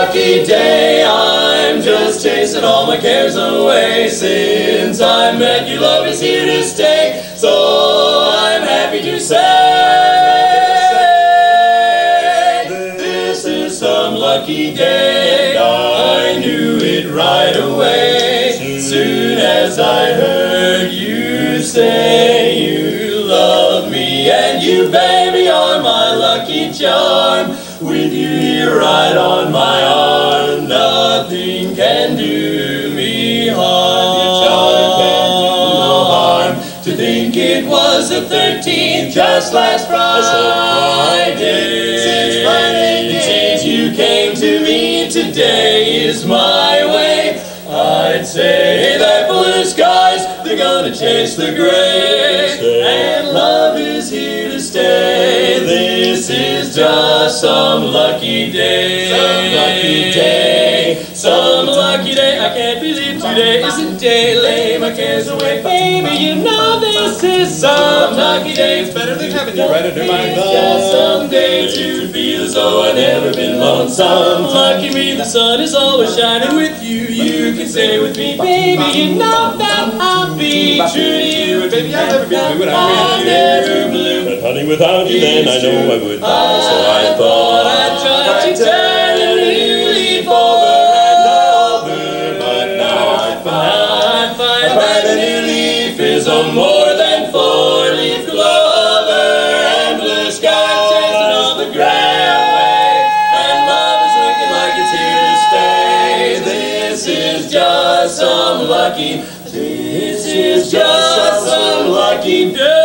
lucky day. I'm just chasing all my cares away. Since I met you, love is here to stay. So I'm happy to say, this is some lucky day. I knew it right away. Soon as I heard you say you love me and you, baby, are my lucky charm. With you here right on my arm, nothing can do me harm. Do no harm. To think it was the 13th, just last Friday. Since Friday since you came to me, today is my way. I'd say that blue skies, they're gonna chase the gray. And love is here to stay. Is just some lucky day. Some lucky day. Some lucky day. I can't believe today is a day. Lay my cares away, baby. You know this is some lucky day. It's better than having you right under my thumb. just someday to feel as though I've never been lonesome. Lucky me, the sun is always shining with you. You can stay with me, baby. You know that I'll be true to you. And baby, I'll never be blue without I'll you. Honey, without you, then I know I would die. So I thought I'd try to turn a new leaf over and over, but now I find, I find a new leaf is a more than four-leaf clover, and blue sky chasing all the gray away, and love is looking like it's here to stay. This is just some lucky, this is just some lucky day.